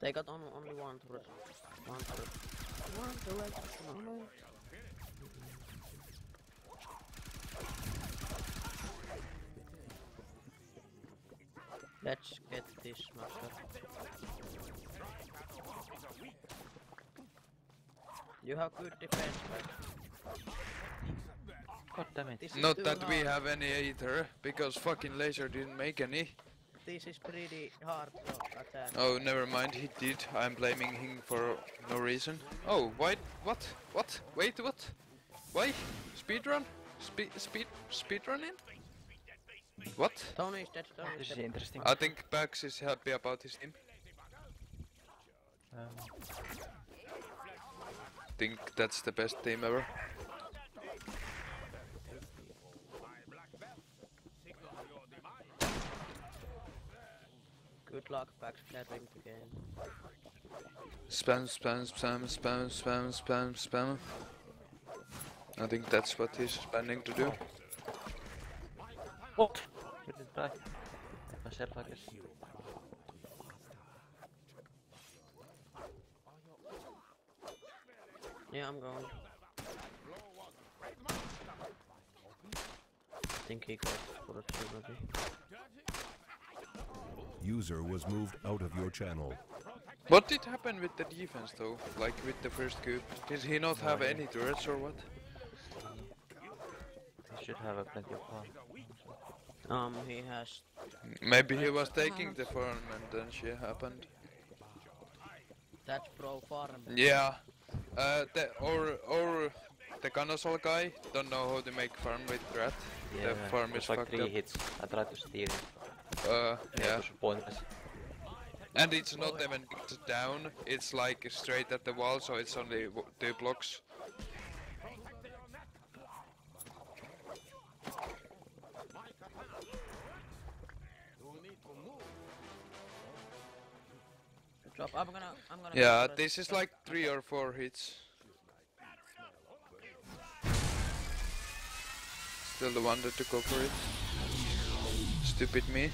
They got on, only one turret. One turret. One turret. One Let's get this master. You have good defense, but God damn it. this Not too that we have any either, because fucking laser didn't make any. This is pretty hard to attack. Oh, never mind, he did. I'm blaming him for no reason. Oh, why? What? What? Wait, what? Why? Speedrun? Speed, speed, speedrunning? What? Tony is dead, Tony is This is interesting. I think Pax is happy about his team. Um, Think that's the best team ever. Good luck backstabbing the game. Spam, spam, spam, spam, spam, spam, spam. I think that's what he's planning to do. what? You did die. Myself, I guess. Yeah, I'm going. I think he got for a two maybe. User was moved out of your channel. What did happen with the defense though? Like with the first coup? Did he not have any turrets or what? He should have a plenty of fun. Um, he has. Maybe he was taking the farm and then shit happened. That's pro farm. Yeah. Uh, the, or or the Canosol guy don't know how to make farm with rat. Yeah, the farm is like fucked three up. hits. I tried to steal it. Uh, yeah. was pointless. And it's not even down. It's like straight at the wall, so it's only w- two blocks. Good job. I'm gonna. I'm gonna. Yeah, go for it. this is like three or four hits. Still the one that to go for it. Stupid me.